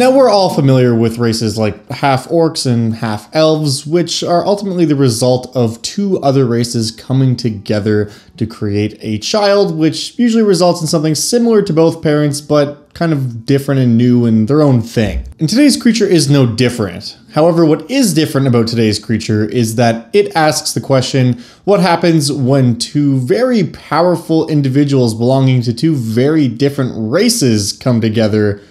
Now, we're all familiar with races like half orcs and half elves, which are ultimately the result of two other races coming together to create a child, which usually results in something similar to both parents, but kind of different and new and their own thing. And today's creature is no different. However, what is different about today's creature is that it asks the question what happens when two very powerful individuals belonging to two very different races come together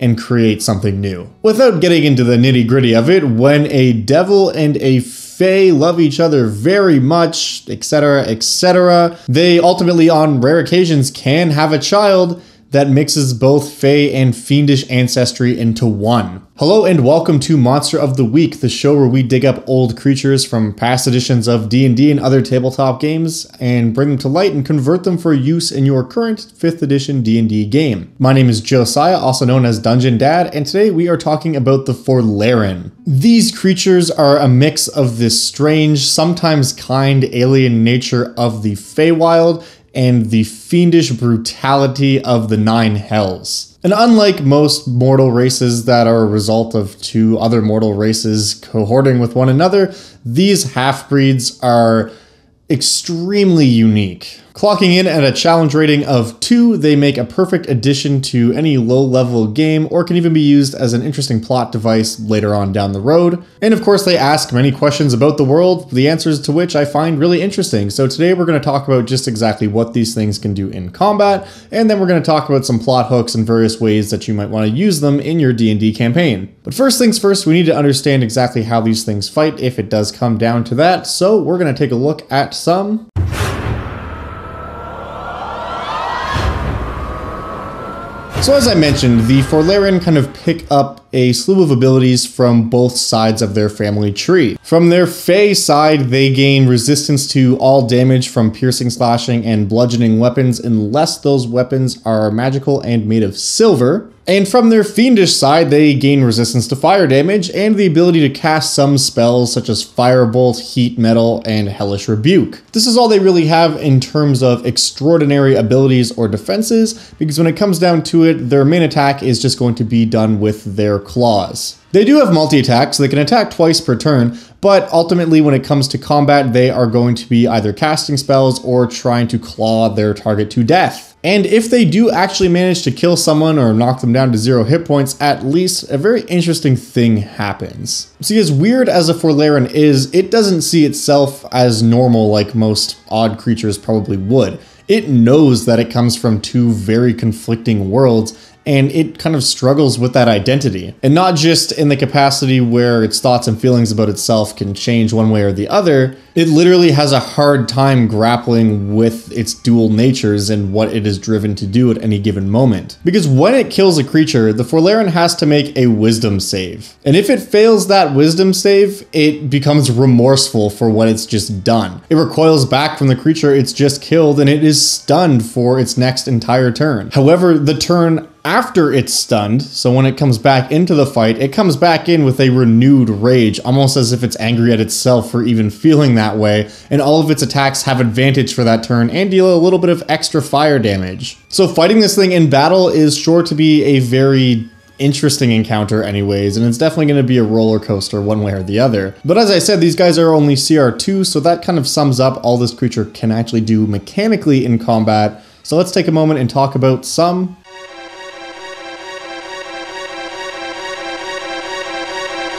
and create something new. Without getting into the nitty gritty of it, when a devil and a fae love each other very much, etc., etc., they ultimately, on rare occasions, can have a child that mixes both Fey and Fiendish ancestry into one. Hello and welcome to Monster of the Week, the show where we dig up old creatures from past editions of D&D and other tabletop games and bring them to light and convert them for use in your current 5th edition D&D game. My name is Josiah, also known as Dungeon Dad, and today we are talking about the Forlarren. These creatures are a mix of this strange, sometimes kind alien nature of the Feywild and the fiendish brutality of the Nine Hells. And unlike most mortal races that are a result of two other mortal races cohorting with one another, these half breeds are extremely unique. Clocking in at a challenge rating of 2, they make a perfect addition to any low-level game or can even be used as an interesting plot device later on down the road. And of course they ask many questions about the world, the answers to which I find really interesting. So today we're going to talk about just exactly what these things can do in combat, and then we're going to talk about some plot hooks and various ways that you might want to use them in your D&D campaign. But first things first, we need to understand exactly how these things fight if it does come down to that, so we're going to take a look at some So as I mentioned, the Forlarren kind of pick up a slew of abilities from both sides of their family tree. From their Fey side, they gain resistance to all damage from piercing, slashing, and bludgeoning weapons unless those weapons are magical and made of silver. And from their fiendish side, they gain resistance to fire damage and the ability to cast some spells such as Firebolt, Heat Metal, and Hellish Rebuke. This is all they really have in terms of extraordinary abilities or defenses, because when it comes down to it, their main attack is just going to be done with their claws. They do have multi-attack, so they can attack twice per turn, but ultimately when it comes to combat, they are going to be either casting spells or trying to claw their target to death. And if they do actually manage to kill someone or knock them down to zero hit points, at least a very interesting thing happens. See, as weird as a Forlarren is, it doesn't see itself as normal like most odd creatures probably would. It knows that it comes from two very conflicting worlds and it kind of struggles with that identity. And not just in the capacity where its thoughts and feelings about itself can change one way or the other, it literally has a hard time grappling with its dual natures and what it is driven to do at any given moment. Because when it kills a creature, the Forlarren has to make a wisdom save. And if it fails that wisdom save, it becomes remorseful for what it's just done. It recoils back from the creature it's just killed and it is stunned for its next entire turn. However, the turn after it's stunned, so when it comes back into the fight, it comes back in with a renewed rage, almost as if it's angry at itself for even feeling that way, and all of its attacks have advantage for that turn and deal a little bit of extra fire damage. So fighting this thing in battle is sure to be a very interesting encounter anyways, and it's definitely going to be a roller coaster one way or the other. But as I said, these guys are only CR2, so that kind of sums up all this creature can actually do mechanically in combat. So let's take a moment and talk about some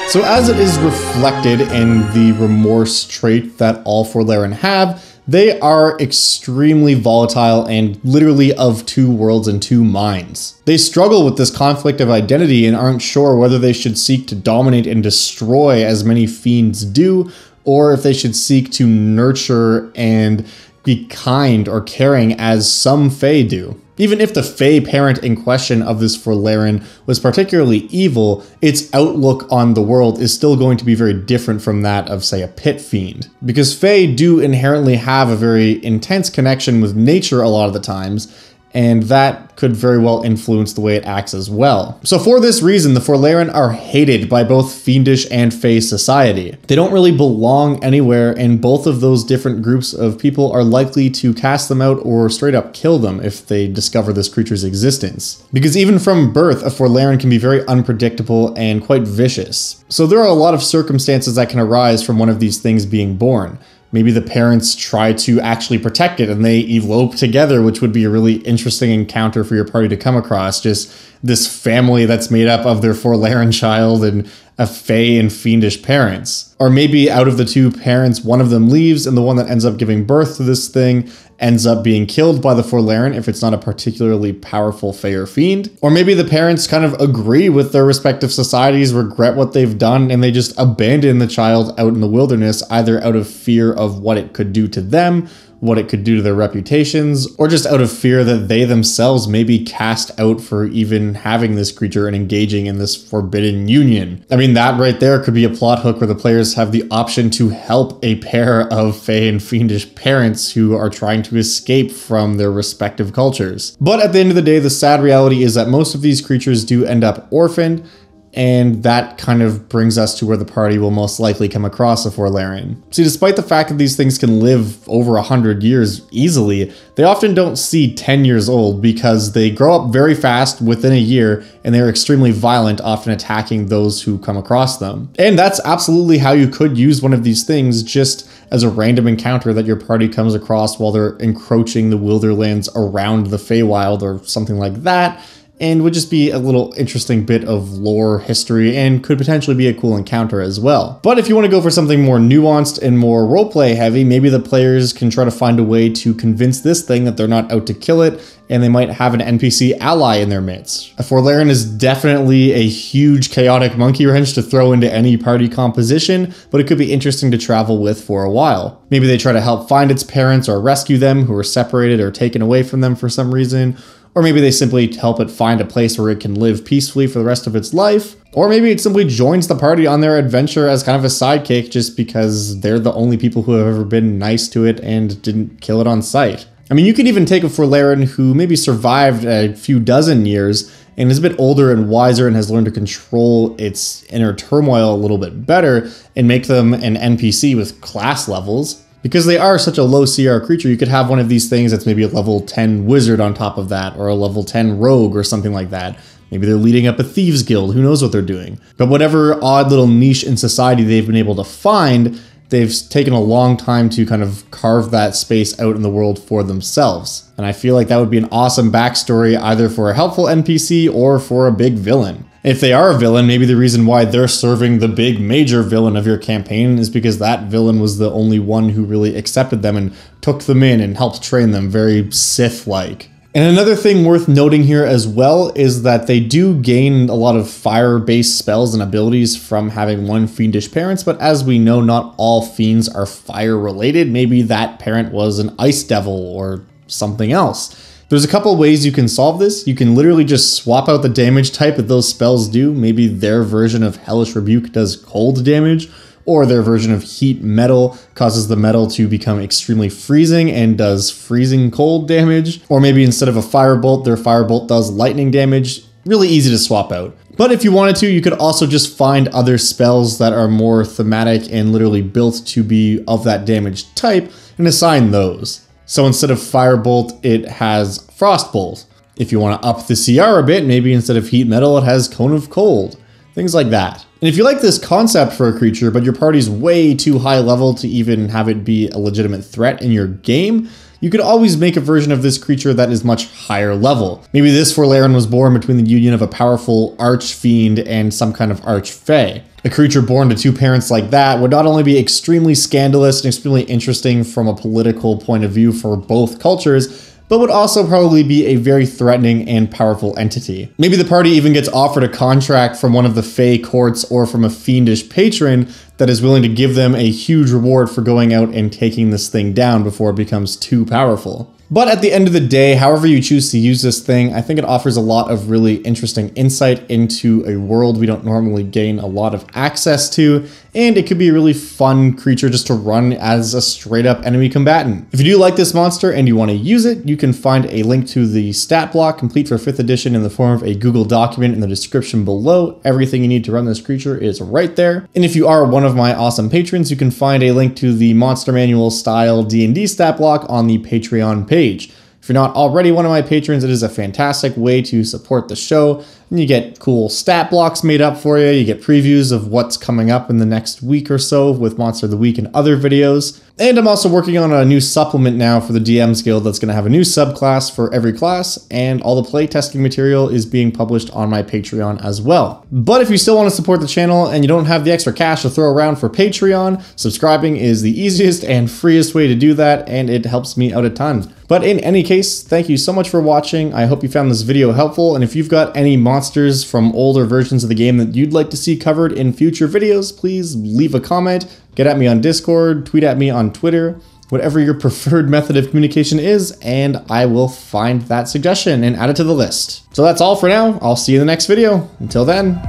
So as it is reflected in the remorse trait that all four Forlarren have, they are extremely volatile and literally of two worlds and two minds. They struggle with this conflict of identity and aren't sure whether they should seek to dominate and destroy as many fiends do, or if they should seek to nurture and be kind or caring as some Fae do. Even if the Fey parent in question of this Forlarren was particularly evil, its outlook on the world is still going to be very different from that of, say, a pit fiend. Because Fey do inherently have a very intense connection with nature a lot of the times, and that could very well influence the way it acts as well. So for this reason, the Forlarren are hated by both fiendish and fey society. They don't really belong anywhere, and both of those different groups of people are likely to cast them out or straight up kill them if they discover this creature's existence. Because even from birth, a Forlarren can be very unpredictable and quite vicious. So there are a lot of circumstances that can arise from one of these things being born maybe the parents try to actually protect it and they elope together, which would be a really interesting encounter for your party to come across. Just this family that's made up of their Forlarren child and a fey and fiendish parents. Or maybe out of the two parents, one of them leaves and the one that ends up giving birth to this thing ends up being killed by the Forlarren if it's not a particularly powerful fey or fiend. Or maybe the parents kind of agree with their respective societies, regret what they've done, and they just abandon the child out in the wilderness, either out of fear of what it could do to them what it could do to their reputations, or just out of fear that they themselves may be cast out for even having this creature and engaging in this forbidden union. I mean, that right there could be a plot hook where the players have the option to help a pair of fey and fiendish parents who are trying to escape from their respective cultures. But at the end of the day, the sad reality is that most of these creatures do end up orphaned, and that kind of brings us to where the party will most likely come across a Forlarren. See, despite the fact that these things can live over 100 years easily, they often don't see 10 years old because they grow up very fast within a year and they're extremely violent, often attacking those who come across them. And that's absolutely how you could use one of these things just as a random encounter that your party comes across while they're encroaching the wilderlands around the Feywild or something like that and would just be a little interesting bit of lore history and could potentially be a cool encounter as well. But if you want to go for something more nuanced and more roleplay heavy, maybe the players can try to find a way to convince this thing that they're not out to kill it and they might have an NPC ally in their midst. A Forlarren is definitely a huge chaotic monkey wrench to throw into any party composition, but it could be interesting to travel with for a while. Maybe they try to help find its parents or rescue them who are separated or taken away from them for some reason, or maybe they simply help it find a place where it can live peacefully for the rest of its life. Or maybe it simply joins the party on their adventure as kind of a sidekick just because they're the only people who have ever been nice to it and didn't kill it on sight. I mean, you could even take a Forlarren who maybe survived a few dozen years and is a bit older and wiser and has learned to control its inner turmoil a little bit better and make them an NPC with class levels. Because they are such a low CR creature, you could have one of these things that's maybe a level 10 wizard on top of that, or a level 10 rogue or something like that. Maybe they're leading up a thieves guild, who knows what they're doing. But whatever odd little niche in society they've been able to find, they've taken a long time to kind of carve that space out in the world for themselves. And I feel like that would be an awesome backstory either for a helpful NPC or for a big villain. If they are a villain, maybe the reason why they're serving the big major villain of your campaign is because that villain was the only one who really accepted them and took them in and helped train them, very Sith like. And another thing worth noting here as well is that they do gain a lot of fire based spells and abilities from having one fiendish parents, but as we know, not all fiends are fire related. Maybe that parent was an ice devil or something else. There's a couple ways you can solve this. You can literally just swap out the damage type that those spells do. Maybe their version of Hellish Rebuke does cold damage, or their version of Heat Metal causes the metal to become extremely freezing and does freezing cold damage. Or maybe instead of a Firebolt, their Firebolt does lightning damage. Really easy to swap out. But if you wanted to, you could also just find other spells that are more thematic and literally built to be of that damage type and assign those. So instead of Firebolt, it has Frostbolt. If you want to up the CR a bit, maybe instead of Heat Metal, it has Cone of Cold. Things like that. And if you like this concept for a creature, but your party's way too high level to even have it be a legitimate threat in your game, you could always make a version of this creature that is much higher level. Maybe this Forlarren was born between the union of a powerful Archfiend and some kind of Archfey. A creature born to two parents like that would not only be extremely scandalous and extremely interesting from a political point of view for both cultures, but would also probably be a very threatening and powerful entity. Maybe the party even gets offered a contract from one of the Fey courts or from a fiendish patron that is willing to give them a huge reward for going out and taking this thing down before it becomes too powerful. But at the end of the day, however you choose to use this thing, I think it offers a lot of really interesting insight into a world we don't normally gain a lot of access to, and it could be a really fun creature just to run as a straight up enemy combatant. If you do like this monster and you want to use it, you can find a link to the stat block complete for 5th edition in the form of a Google document in the description below. Everything you need to run this creature is right there. And if you are one of my awesome patrons, you can find a link to the Monster Manual style D&D stat block on the Patreon page. If you're not already one of my patrons, it is a fantastic way to support the show. And you get cool stat blocks made up for you. You get previews of what's coming up in the next week or so with Monster of the Week and other videos. And I'm also working on a new supplement now for the DMs Guild that's going to have a new subclass for every class, and all the playtesting material is being published on my Patreon as well. But if you still want to support the channel and you don't have the extra cash to throw around for Patreon, subscribing is the easiest and freest way to do that, and it helps me out a ton. But in any case, thank you so much for watching. I hope you found this video helpful, and if you've got any monsters from older versions of the game that you'd like to see covered in future videos, please leave a comment Get at me on Discord, tweet at me on Twitter, whatever your preferred method of communication is, and I will find that suggestion and add it to the list. So that's all for now. I'll see you in the next video. Until then,